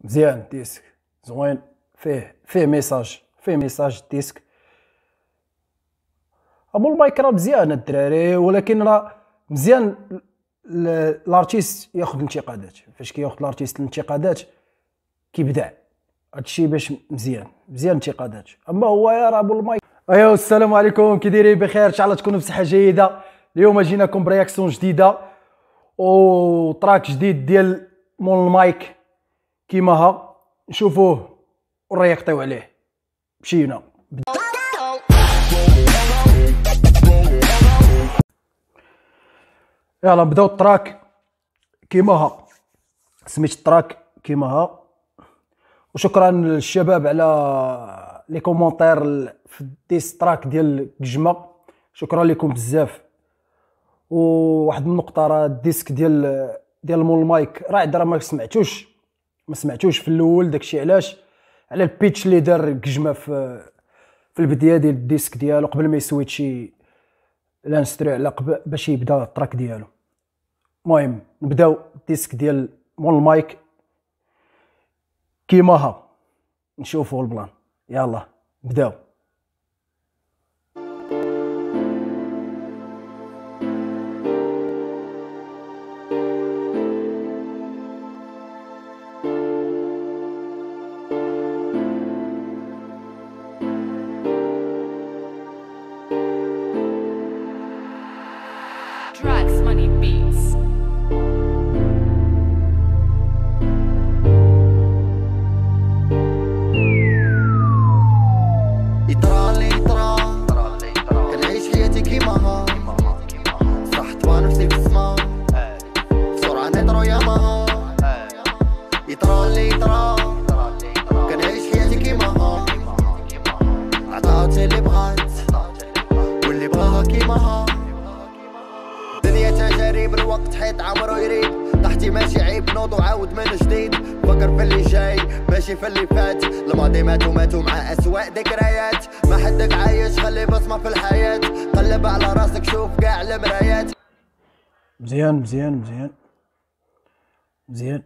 مزيان disque زوين. فيه فيه message فيه message disque مول المايك راه مزيان الدراري ولكن راه مزيان ال artiste ياخذ الانتقادات فاش كياخذ ال artiste الانتقادات كيبدع. هادشي باش مزيان مزيان الانتقادات أما خويا راه مول المايك. أيوا السلام عليكم. كي دايرين بخير إن شاء الله تكونوا بصحة جيدة. اليوم جيناكم ب réaction جديدة و track جديد ديال مول المايك. كيما ها نشوفوه ونرياكطيو عليه. مشينا. يلا نبداو ال track. كيما ها سميت التراك كيما ها وشكرا للشباب على les commentaires في ال diss track ديال الجمة شكرا لكم بزاف. وواحد النقطة راه ال disque ديال ديال مول مايك راه راه ما سمعتوش. ما سمعتوش في الأول داكشي علاش؟ على ال pitch اللي دار كجمة في في البداية ديال ال disque ديالو قبل ما ي switchي l'instru على باش يبدا ال track ديالو. المهم نبداو ال disque ديال مول المايك. كيما ها نشوفوا ال plan. يلا بداو يطرى اللي يطرى كنعيش حياتي كيما ها صح طبع نفسي في بسرعة نهضرو يا مها يطرى اللي يطرى كنعيش حياتي كيما ها عطات اللي بغات واللي بغاها كيما ها دنيا تجارب الوقت حيط عمرو يريد. تحتي ماشي عيب نوض وعاود من جديد. فكر في اللي جاي ماشي في اللي فات. الماضي ماتوا ماتوا مع اسواء ذكريات. ما حدك عايش خلي بصمة في الحياة. قلب على راسك شوف كاع المرايات. مزيان مزيان مزيان. مزيان.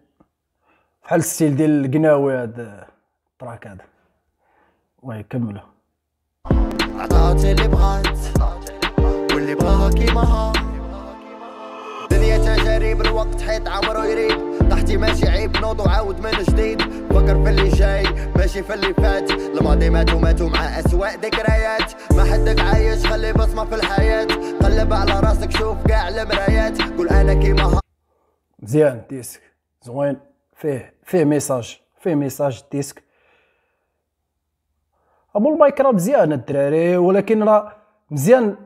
بحال ال style ديال القناوي هذا ال track هذا oui كملوا عطات اللي بغات واللي بغاها كيما ها. دنيا تجارب الوقت حيط عمرو يريد. تحتي ماشي عيب نوض وعاود من جديد. فكر في اللي جاي ماشي في اللي فات. الماضي ماتوا ماتوا مع اسواء ذكريات. ما حدك عايش خلي بصمة في الحياة. قلب على راسك شوف كاع المرايات. قول أنا كيما مزيان disque. زوين. فيه فيه message فيه message disque. مول المايك راه مزيان الدراري ولكن راه مزيان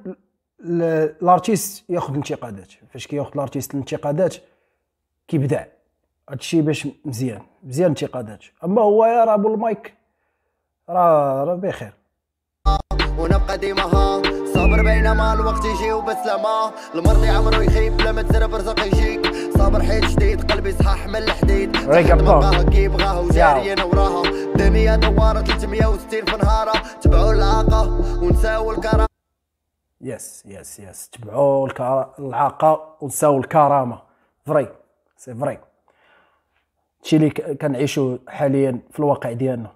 الارتيست ياخذ الانتقادات فاش كياخذ الارتيست الانتقادات كيبدع. هادشي باش مزيان مزيان الانتقادات أما هو يا راه أبو المايك راه راه بخير. ونبقى ديما ها صابر بينما الوقت يجي وبسلامة. المرضي عمره يخيب لما تزرب رزق يجيك. صابر حيل جديد قلبي صحاح من الحديد. Break لحد up ما talk. بقاها كي بغاها وجاريين وراها الدنيا دوارة 360 في نهارها تبعوا العاقة ونساو الكرامة yes yes yes. تبعوا. العاقه ونساو الكرامه vrai c'est vrai. هادشي اللي كنعيشو حاليا في الواقع ديالنا.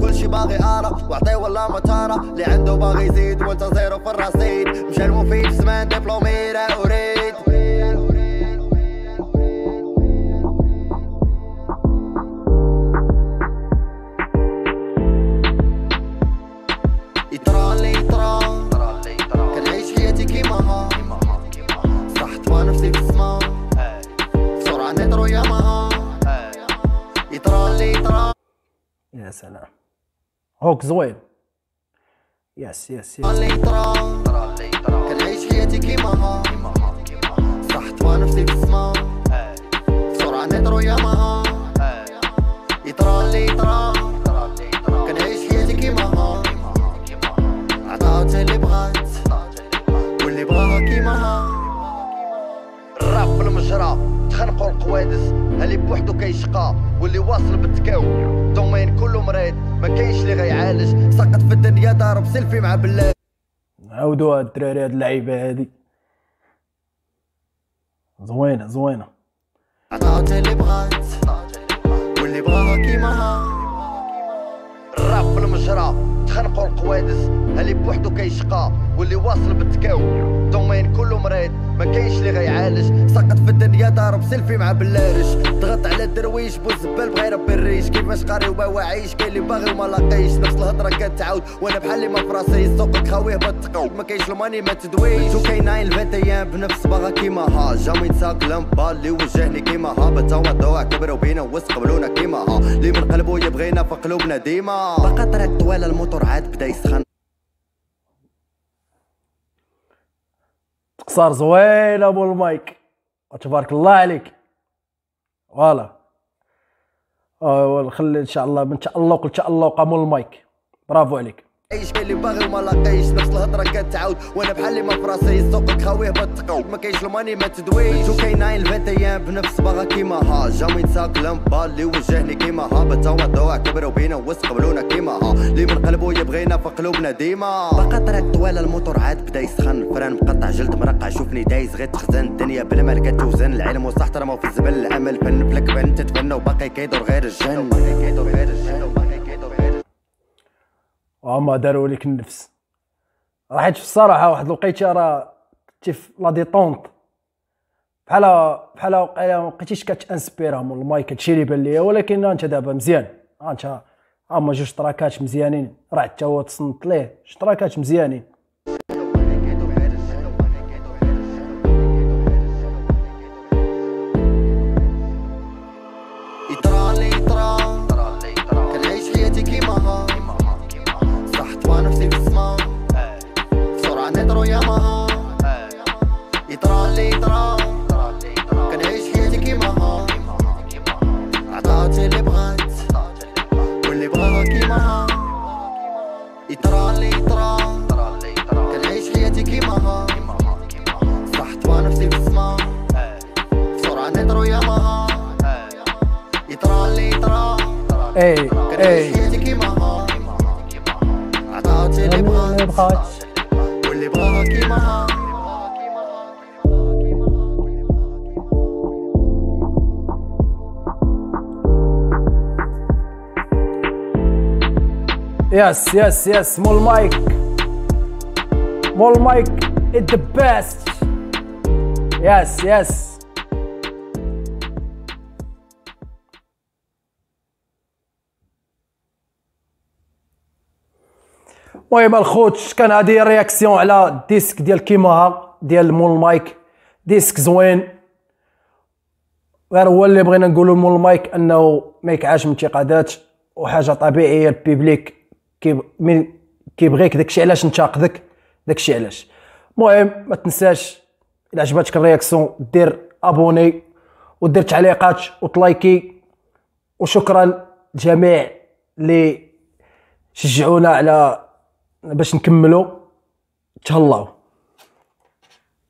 كل شي باغي أرى واعطي ولا ما ترى. اللي عنده باغي يزيد وانت zéro في الرصيد. مشى المفيد زمان دبلومي لا اريد سلام hook زوين. yes yes yes كنعيش حياتي كيما ها صح طبع نفسي في السما اللي بوحدو كيشقى واللي واصل بالتكاوي domaine كله مريض ما كاينش اللي غيعالج. سقط في الدنيا ضارب سيلفي مع بلارج. عاودوا هاد الدراري هاد اللعيبة هادي. زوينة زوينة. عطات اللي بغات واللي بغاها كيما الراب في المجرى تخنقوا القوادس. اللي بوحدو كيشقى واللي واصل بالتكاوي domaine كله مريض ما كاينش اللي غيعالج. سقط في الدنيا ضارب سيلفي مع بلارش ضغط على الدرويش بوزبال بغا يربي الريش. كيفاش قاري وما واعيش؟ كاين اللي باغي وما لاقيش. نفس الهضرة كتعاود. وأنا بحال اللي ما فراسي السوق خاويه بالتقاو ما كاينش الماني ما تدويش. وكاين الفات أيام بنفس باغا كيما ها. جامي نساق لمبا اللي وجهني كيما ها. بالتواضع كبروا بينا واستقبلونا كيما ها. اللي من قلبه يبغينا في قلوبنا ديما. باقا طريق طوال الموتور عاد بدا يسخن. قصار زوين أبو المايك. تبارك الله عليك. فوالا آه، خلي إن شاء الله من تالق لتالق ابو المايك. برافو عليك. عيش كاين اللي باغي وما لاقيش. نفس الهضرة كتعاود وأنا بحال اللي ما فراسي السوق خاوية بالتقاو ما كاينش الماني ما تدويش. وكاين الفات أيام بنفس باغا كيما ها. جامي نساق لمبا اللي وجهني كيما ها. بالتواضع كبروا بينا واستقبلونا كيما ها. اللي من قلبه يبغينا في قلوبنا ديما. باقا طريق طوال الموتور عاد بدا يسخن. فران مقطع جلد مرقع شوفني دايز غير تخزن. الدنيا بلا ما لقات توزن. العلم والصح رموا في الزبل. الأمل فن فلك بان تتفنى وباقي كيدور غير الجن باقي كيدور غير الجن. وما داروا لك النفس. راه حيت في الصراحة واحد الوقيته راه كنتي في la détente بحال بحال وقيلا ما بقيتيش كتانسبيرا من المايك هادشي اللي بان ليا ولكن أنت دابا مزيان. أنت هما جوج تراكات مزيانين. راه حتى هو تصنت ليه جوج تراكات مزيانين. بسرعة نهضرو ياما يطرى واللي بغاها كيما ها yes yes yes مول مايك مول مايك it's the best yes المهم الخوت كان هذه réaction على ال disque ديال كيماها ديال مول مايك. disque زوين. غير هو اللي بغينا نقولوا مول مايك أنه ما يكعاش من انتقادات وحاجة طبيعية ال public كي من كيبغيك داكشي علاش انتقدك داكشي علاش. المهم ما تنساش إلا عجبتك ال réaction دير abonner ودير تعليقات وتلايكي وشكرا لجميع اللي شجعونا على باش نكملوا تهلاو.